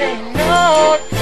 say no.